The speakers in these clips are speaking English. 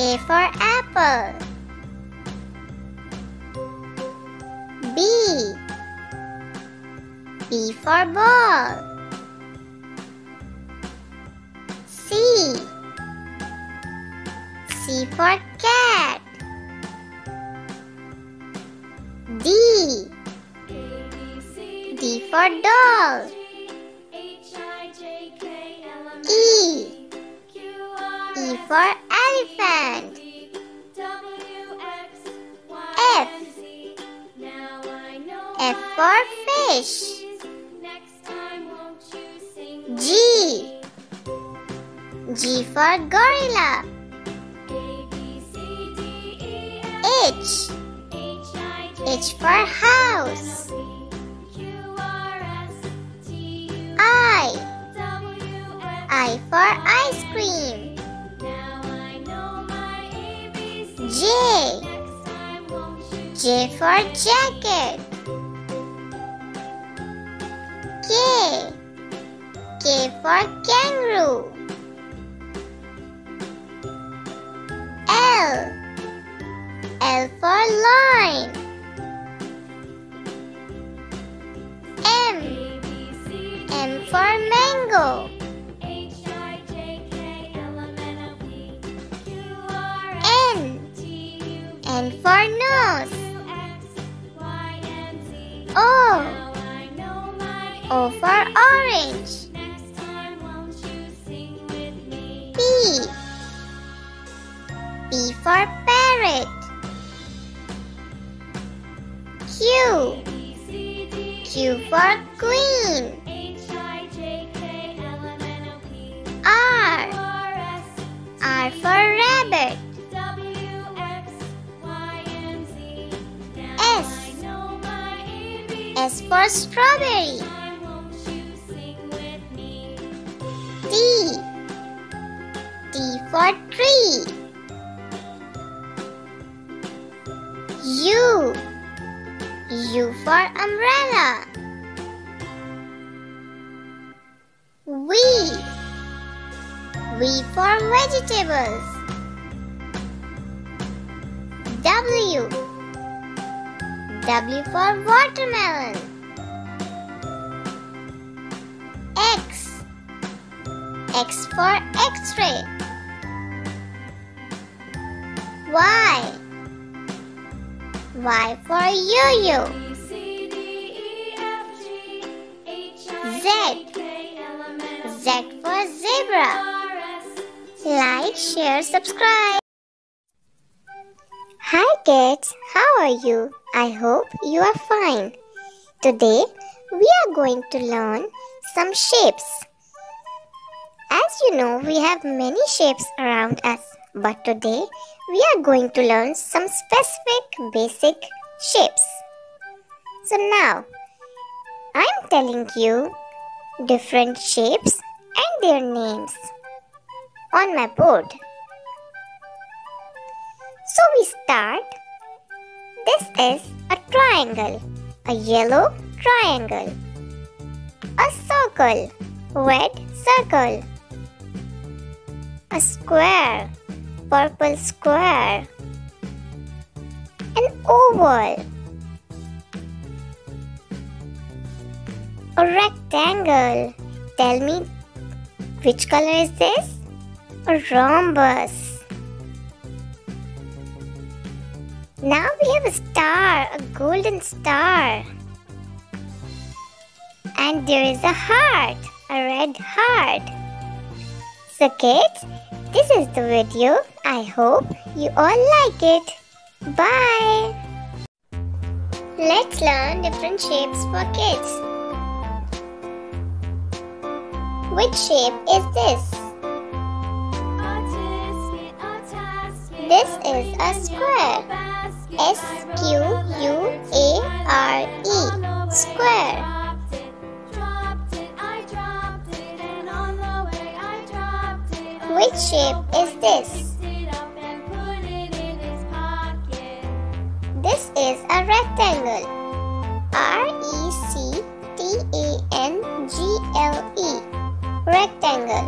A for apple. B. B for ball. C. C for cat. D. D for doll. E. E for elephant. F. F for fish. G. G for gorilla. H. H for house. I. I for ice cream. J. J for jacket. K. K for kangaroo. L. L for line. M. M for mango. N for nose. O. O for orange. P. P for parrot. Q. Q for queen. R. R for rabbit. S for strawberry. T. T for tree. U. U for umbrella. V. V for vegetables. W. W for watermelon. X for X-ray. Y. Y for yo-yo. Z. Z for zebra. Like, share, subscribe. Hi kids, how are you? I hope you are fine. Today we are going to learn some shapes. As you know, we have many shapes around us, but today we are going to learn some specific basic shapes. So now, I'm telling you different shapes and their names on my board. So we start. This is a triangle, a yellow triangle, a circle, red circle, a square, purple square, an oval, a rectangle. Tell me which color is this? A rhombus. Now we have a star, a golden star. And there is a heart, a red heart. So kids, this is the video. I hope you all like it. Bye. Let's learn different shapes for kids. Which shape is this? This is a square. S Q U A R E. Square. Which shape is this? This is a rectangle. R E C T A N G L E. Rectangle.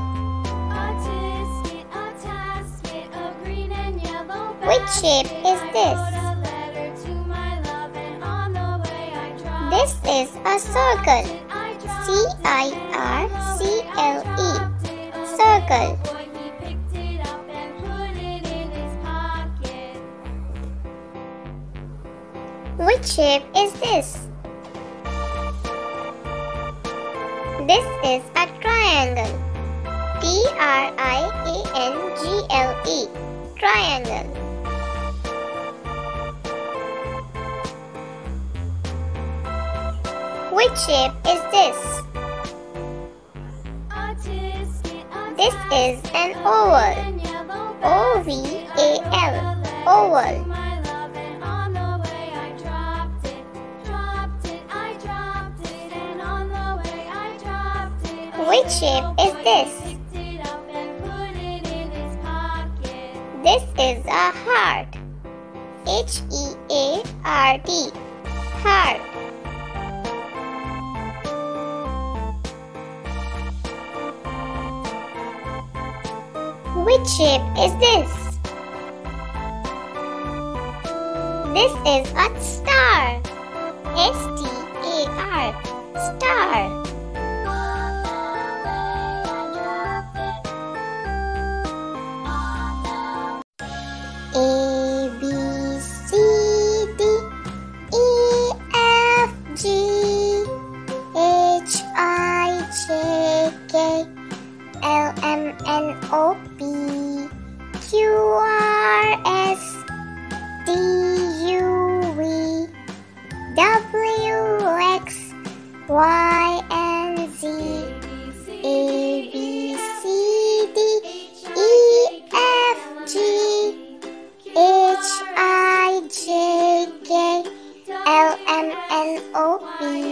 Which shape is this? This is a circle. C I R C L E. Circle. Which shape is this? This is a triangle. T-R-I-A-N-G-L-E Triangle Which shape is this? This is an oval. O-V-A-L Oval Which shape is this? This is a heart. H E A R D. Heart. Which shape is this? This is a star. S T A R. Star. O B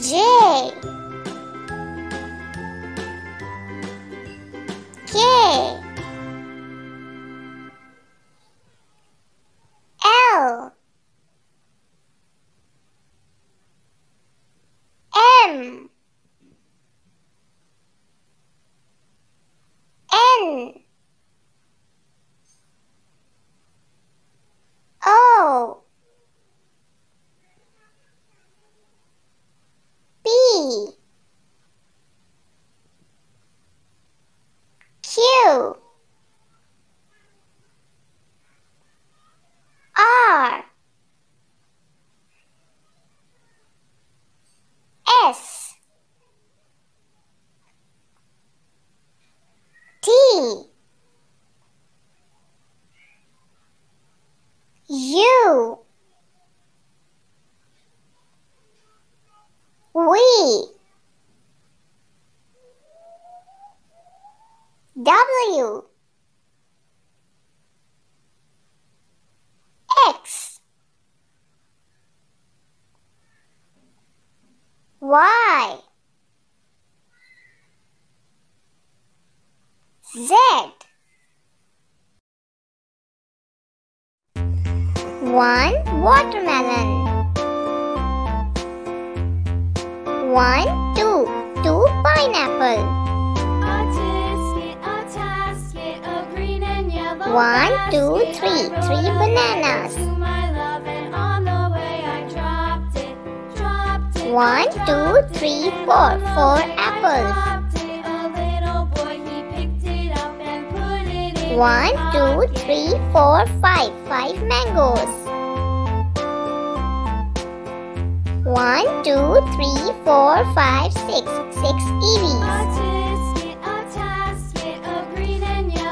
J. K. One watermelon. One, two, two pineapple. One, two, three, three bananas. One, two, three, four, four apples. One, two, three, four, five. Five mangoes. One, two, three, four, five, six. Six kiwis.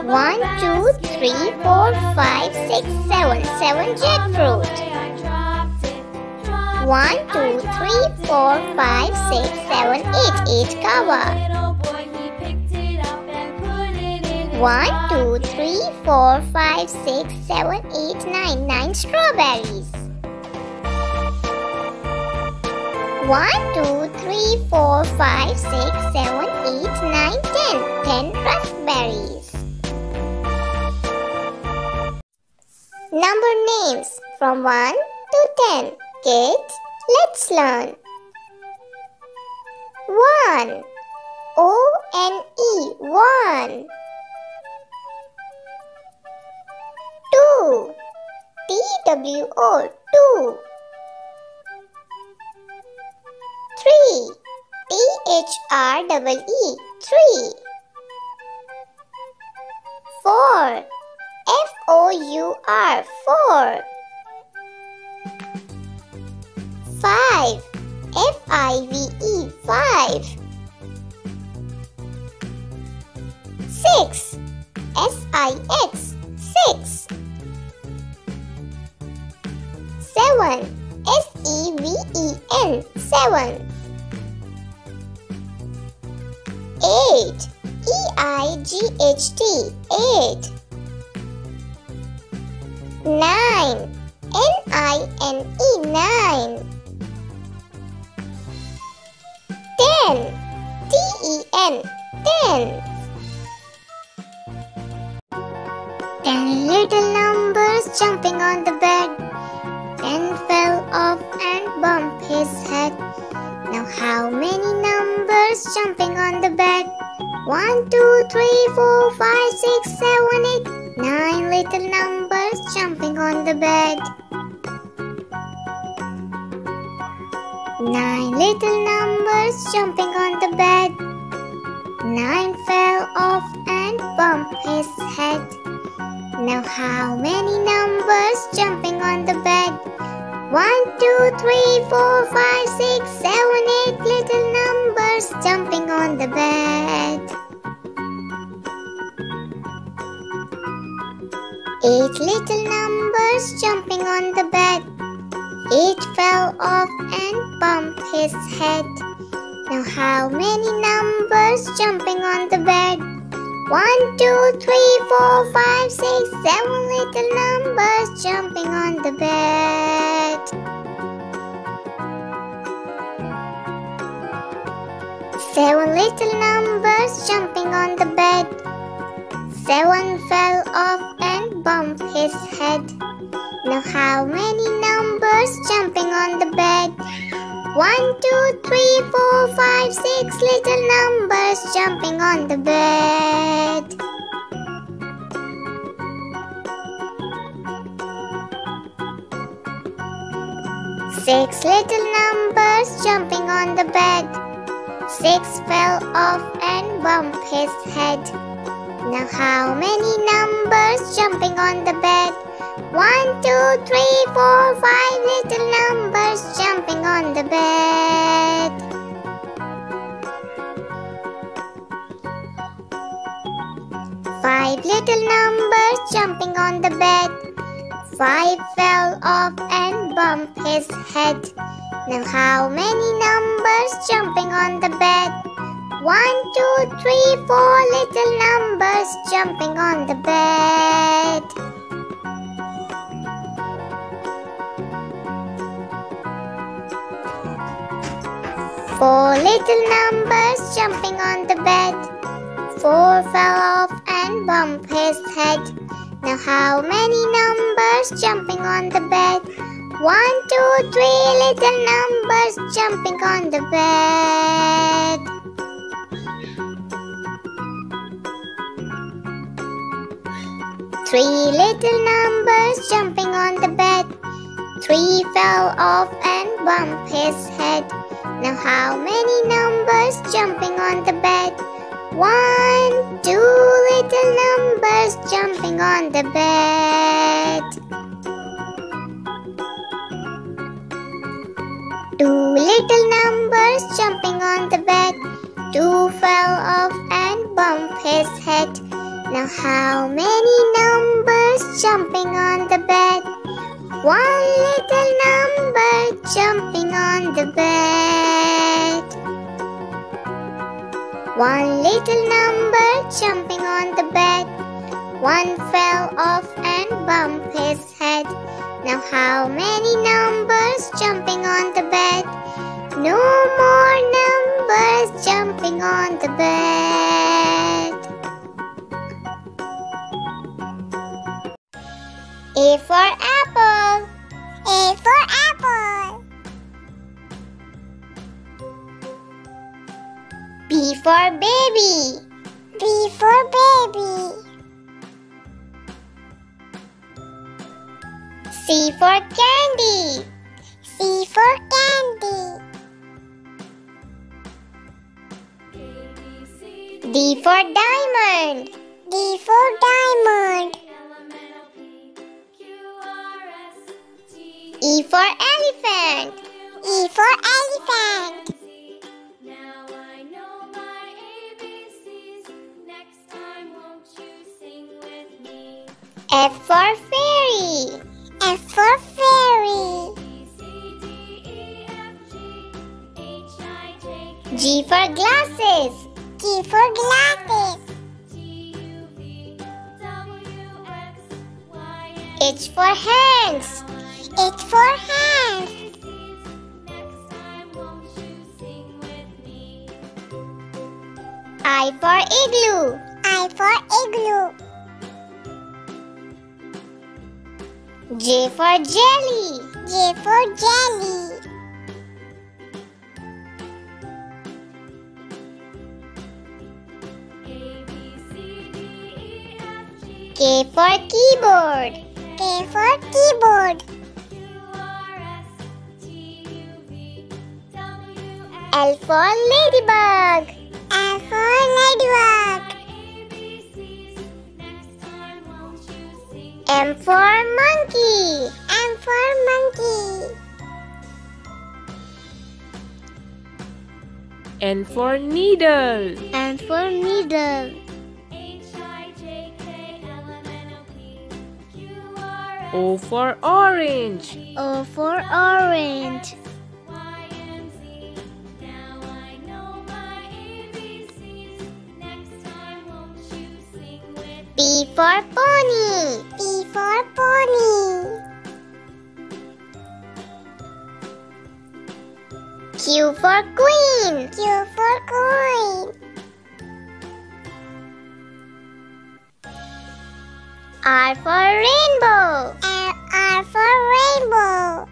One, two, three, four, five, six, seven. Seven jackfruit. One, two, three, four, five, six, seven, eight. Eight guava. One, two, three, four, five, six, seven, eight, nine. Nine strawberries. 1, 2, 3, 4, 5, 6, 7, 8, 9, 10. 10 raspberries. Number names from 1 to 10. Kids, let's learn. 1. O-N-E. 1. 2. T-W-O. 2. Three. T H R double E three. Four. F O U R four. Five. F I V E five. Six. S I X six. Seven. S E V E N. Seven. Eight. E I G H T. Eight. Nine. N I N E. Nine. Ten. T E N. Ten. Ten little numbers jumping on the bed then fell off and bumped his head. Now how many numbers jumping on the bed? One, two, three, four, five, six, seven, eight, nine little numbers jumping on the bed. Nine little numbers jumping on the bed. Nine fell off and bumped his head. Now how many numbers One, two, three, four, five, six, seven, eight little numbers jumping on the bed. Eight little numbers jumping on the bed. Eight fell off and bumped his head. Now how many numbers jumping on the bed? One, two, three, four, five, six, seven little numbers jumping on the bed. Seven little numbers jumping on the bed. Seven fell off and bumped his head. Now how many numbers jumping on the bed? One, two, three, four, five, six little numbers jumping on the bed. Six little numbers jumping on the bed. Six fell off and bumped his head. Now how many numbers jumping on the bed? One, two, three, four, five little numbers jumping on the bed. Five little numbers jumping on the bed. Five fell off and bumped his head. Now how many numbers jumping on the bed? One, two, three, four little numbers jumping on the bed. Four little numbers jumping on the bed. Four fell off and bumped his head. Now how many numbers jumping on the bed? One, two, three little numbers jumping on the bed. Three little numbers jumping on the bed. Three fell off and bumped his head. Now how many numbers jumping on the bed? One, two little numbers jumping on the bed. Two little numbers jumping on the bed. Two fell off and bumped his head. Now how many numbers jumping on the bed? One little number jumping on the bed. One little number jumping on the bed. One fell off and bumped his head. Now how many numbers jumping on the bed? No more numbers jumping on the bed. A for apple. A for apple. B for baby. B for baby. C for candy. C for candy. D for diamond. D for diamond. E for elephant. E for elephant. F for fairy. F for fairy. G, for glasses. G for glasses. H for hands. H for hands. I for igloo. I for J for jelly. J for jelly. K for keyboard. K for keyboard. L for ladybug. L for ladybug. M for monkey. M for monkey. N for needle. N for needle. H I J K L M N O P Q R S O for orange. O for orange. Y and Z. Now I know my ABCs. Next time, won't you sing with P for pony. P for pony. Q for queen. Q for queen. R for rainbow. R, R for rainbow.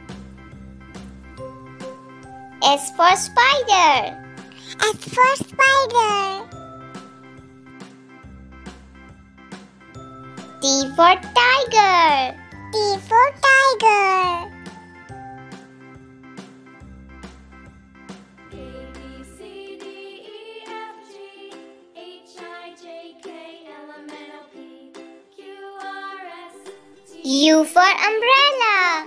S for spider. S for spider. T for tiger. T for tiger. U for umbrella.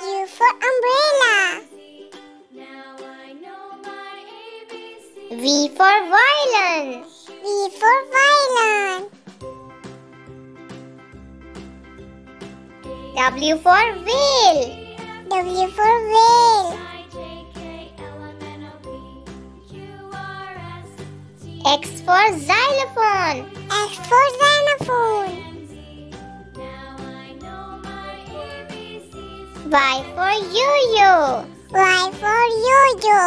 U for umbrella. V for violin. V for violin. W for whale. W for whale. X for xylophone. X for xylophone. Y for yo-yo. Y for yo-yo.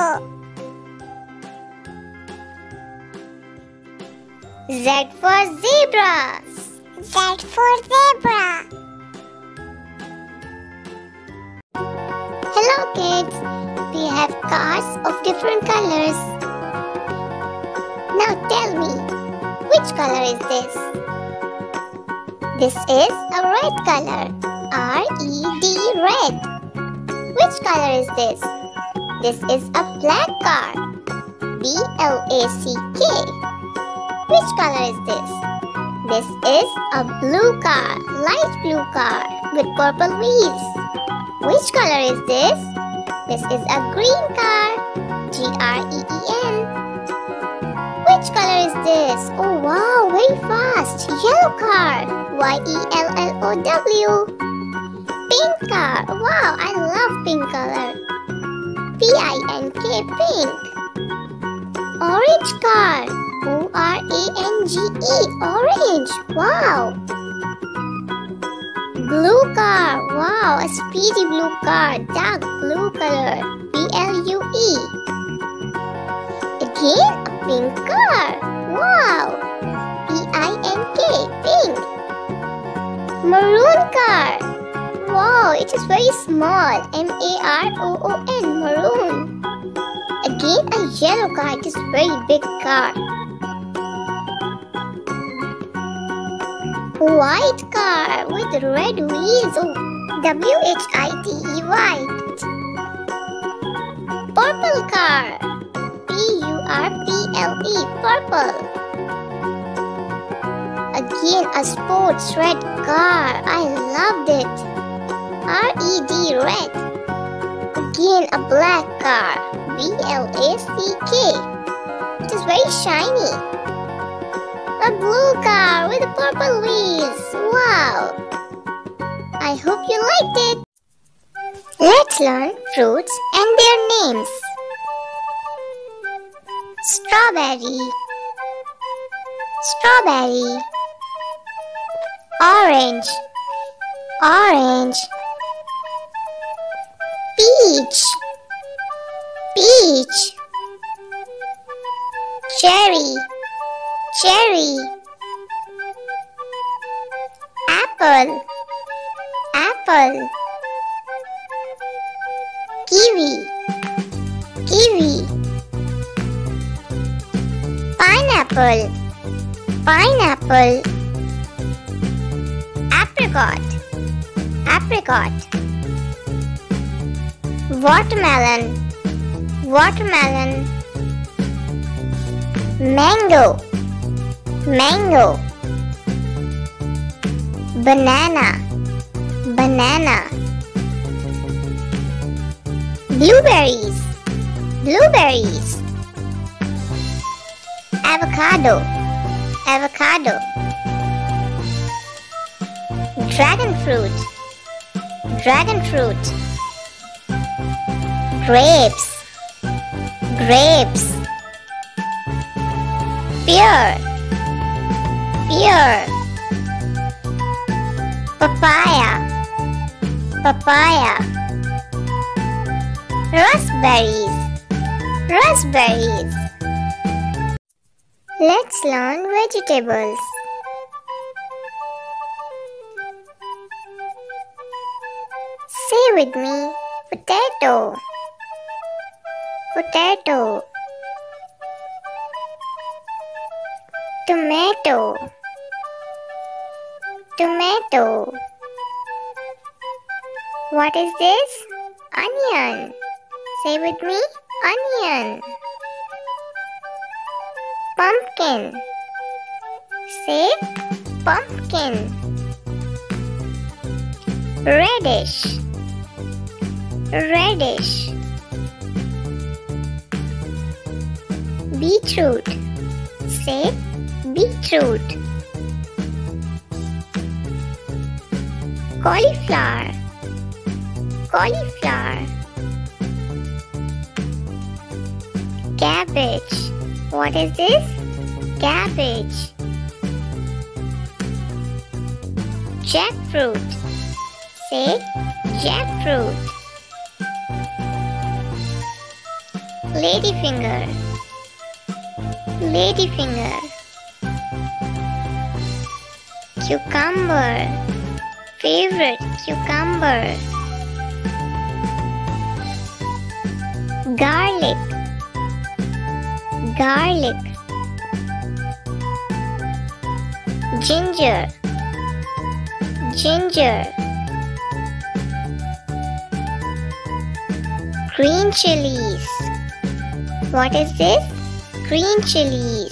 Z for zebra. Z Z for zebra. Hello kids. We have cars of different colors. Now tell me, which color is this? This is a red color. R-E-D red. Which color is this? This is a black car. B-L-A-C-K. Which color is this? This is a blue car, light blue car with purple wheels. Which color is this? This is a green car, G-R-E-E-N. Which color is this? Oh wow, very fast. Yellow car, Y-E-L-L-O-W. Pink car, wow, I love pink color. P-I-N-K, pink. Orange car, O-R-A-N-G-E, orange, wow. Blue car, wow, a speedy blue car, dark blue color, B-L-U-E. Again, a pink car, wow, P-I-N-K, pink. Maroon car, wow, it is very small, M-A-R-O-O-N, maroon. Again, a yellow car, it is very big car. White car with red wheels. Oh, W-H-I-T-E white. Purple car. P-U-R-P-L-E purple. Again a sports red car. I loved it. R-E-D red. Again a black car. B-L-A-C-K. Wow! I hope you liked it. Let's learn fruits and their names. Strawberry. Strawberry. Orange. Orange. Peach. Peach. Cherry cherry apple. Apple. Kiwi. Kiwi. Pineapple. Pineapple. Apricot. Apricot. Watermelon. Watermelon. Mango. Mango banana. Banana. Blueberries. Blueberries. Avocado. Avocado. Dragon fruit. Dragon fruit. Grapes. Grapes. Pear pear papaya. Papaya. Raspberries. Raspberries. Let's learn vegetables. Say with me potato. Potato. Tomato tomato. What is this? Onion. Say with me onion. Pumpkin. Say pumpkin. Reddish reddish beetroot. Say beetroot cauliflower. Cauliflower. Cabbage. What is this? Cabbage. Jackfruit. Say jackfruit. Ladyfinger. Ladyfinger. Cucumber favorite cucumber. Garlic. Garlic. Ginger. Ginger. Green chilies. What is this? Green chilies.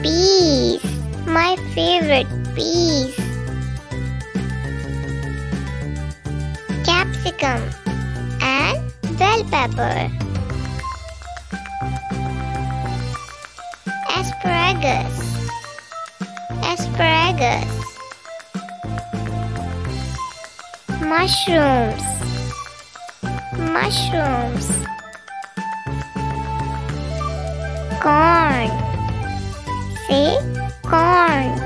Peas. My favorite peas capsicum and bell pepper. Asparagus. Asparagus. Mushrooms. Mushrooms. Corn. See? corn.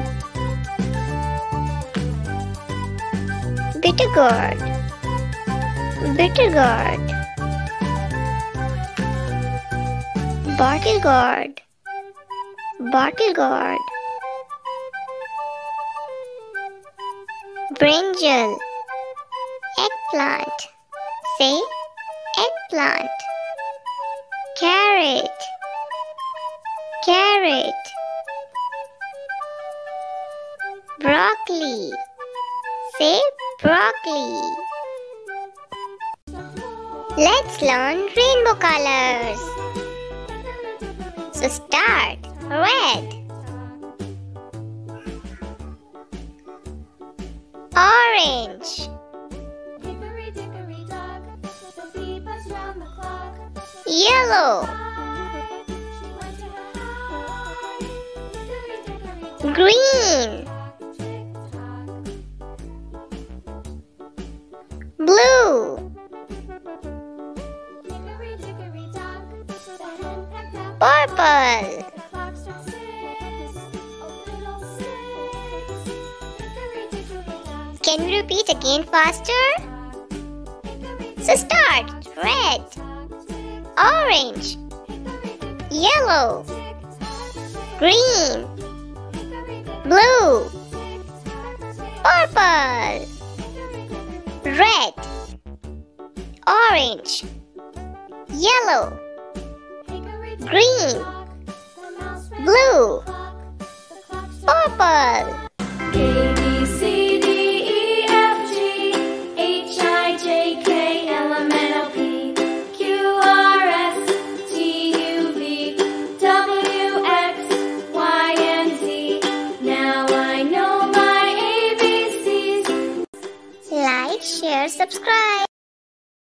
Bitter gourd bitter gourd bottle gourd bottle gourd brinjal. Eggplant. Say eggplant. Carrot. Carrot. Broccoli. Say broccoli let's learn rainbow colors. So start red. Orange. Yellow, dickory can you repeat again faster? So start. Red. Orange. Yellow. Green. Blue. Purple. Red. Orange. Yellow green dock, the mouse ran blue clock, the clock struck purple A B C D E F G H I J K L M N O P Q R S T U V W X Y and Z. Now I know my ABCs. like share subscribe